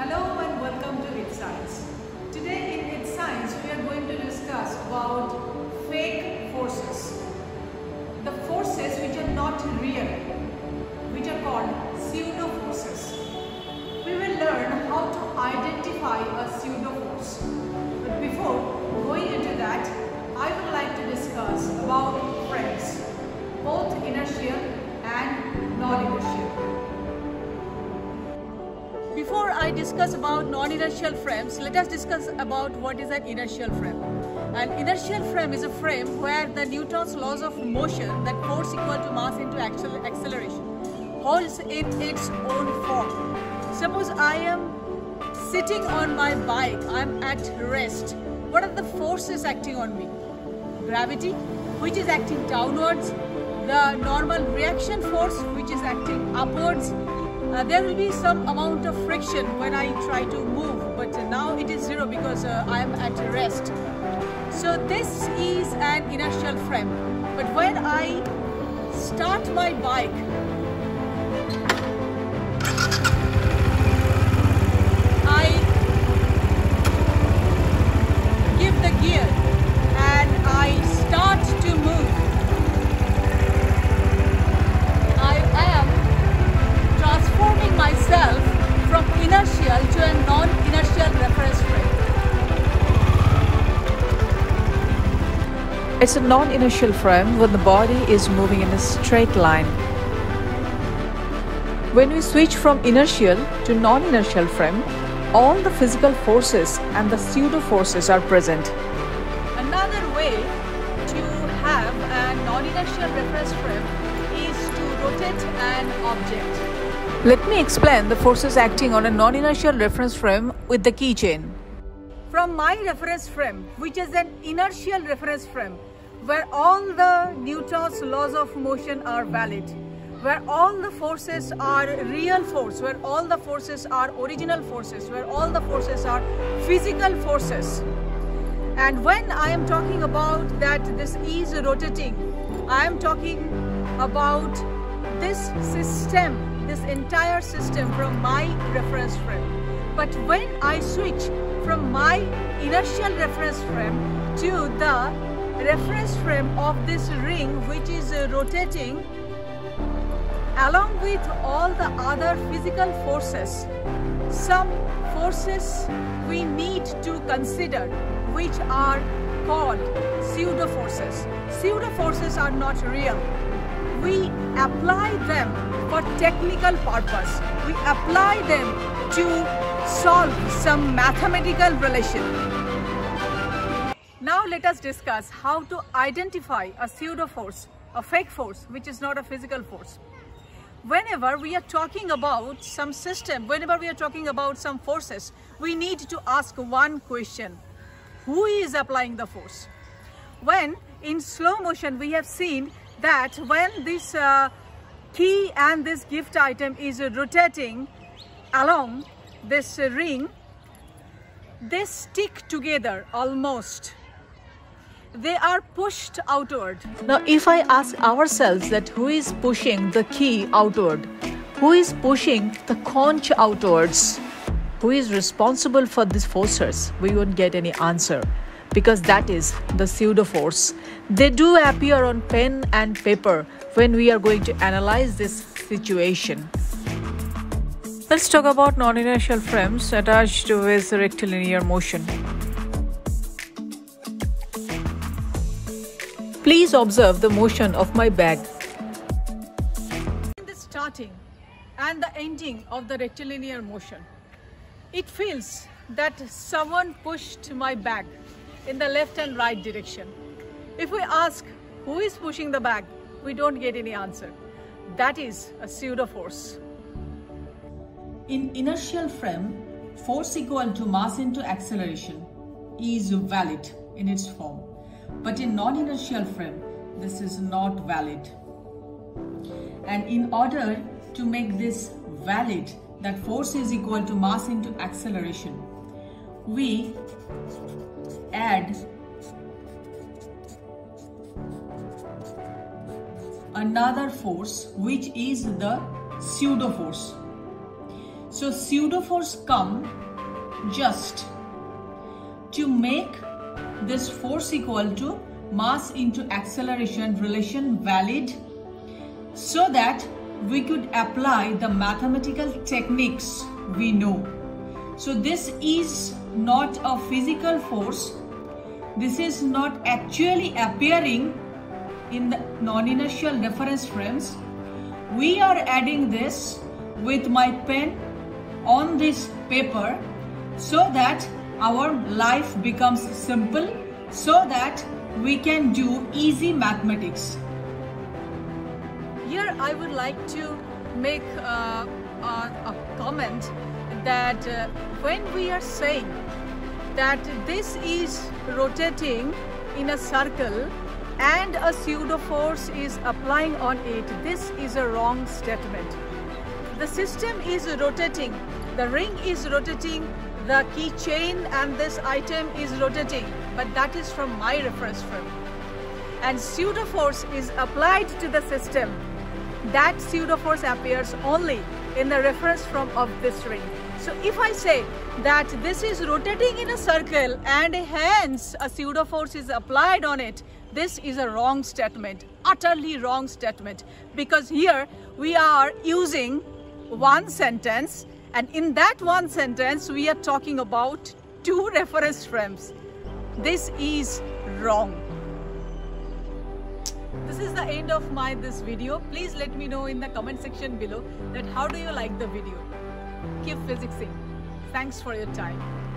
Hello and welcome to Its Science. Today in Its Science we are going to discuss about fake forces. The forces which are not real, which are called pseudo forces. We will learn how to identify a pseudo force. But before going into that, I would like to discuss about I discuss about non-inertial frames, let us discuss about what is an inertial frame. An inertial frame is a frame where the Newton's laws of motion, that force equal to mass into actual acceleration, holds in its own form. Suppose I am sitting on my bike, I am at rest. What are the forces acting on me? Gravity, which is acting downwards, the normal reaction force, which is acting upwards, uh, there will be some amount of friction when I try to move but now it is zero because uh, I am at rest. So this is an inertial frame. But when I start my bike It's a non-inertial frame when the body is moving in a straight line. When we switch from inertial to non-inertial frame, all the physical forces and the pseudo forces are present. Another way to have a non-inertial reference frame is to rotate an object. Let me explain the forces acting on a non-inertial reference frame with the keychain. From my reference frame, which is an inertial reference frame, where all the Newton's laws of motion are valid, where all the forces are real force, where all the forces are original forces, where all the forces are physical forces. And when I am talking about that this is rotating, I am talking about this system, this entire system from my reference frame. But when I switch from my inertial reference frame to the reference frame of this ring which is uh, rotating along with all the other physical forces, some forces we need to consider which are called pseudo forces. Pseudo forces are not real. We apply them for technical purpose. We apply them to solve some mathematical relation. Now let us discuss how to identify a pseudo force, a fake force, which is not a physical force. Whenever we are talking about some system, whenever we are talking about some forces, we need to ask one question. Who is applying the force? When in slow motion we have seen that when this uh, key and this gift item is rotating along this ring, they stick together almost they are pushed outward. Now, if I ask ourselves that who is pushing the key outward, who is pushing the conch outwards, who is responsible for these forces, we won't get any answer because that is the pseudo force. They do appear on pen and paper when we are going to analyze this situation. Let's talk about non-inertial frames attached with rectilinear motion. Please observe the motion of my bag. In the starting and the ending of the rectilinear motion, it feels that someone pushed my bag in the left and right direction. If we ask who is pushing the bag, we don't get any answer. That is a pseudo force. In inertial frame, force equal to mass into acceleration is valid in its form. But in non-inertial frame, this is not valid. And in order to make this valid, that force is equal to mass into acceleration, we add another force which is the pseudo force. So pseudo force come just to make this force equal to mass into acceleration relation valid so that we could apply the mathematical techniques we know. So this is not a physical force. This is not actually appearing in the non-inertial reference frames. We are adding this with my pen on this paper so that our life becomes simple so that we can do easy mathematics. Here I would like to make uh, a, comment that uh, when we are saying that this is rotating in a circle and a pseudo force is applying on it, this is a wrong statement. The system is rotating, the ring is rotating, the keychain and this item is rotating, but that is from my reference frame. And pseudo force is applied to the system. That pseudo force appears only in the reference frame of this ring. So if I say that this is rotating in a circle and hence a pseudo force is applied on it, this is a wrong statement, utterly wrong statement because here we are using one sentence and in that one sentence we are talking about two reference frames. This is wrong. This is the end of my this video. Please let me know in the comment section below that how do you like the video. Keep physicsing. Thanks for your time.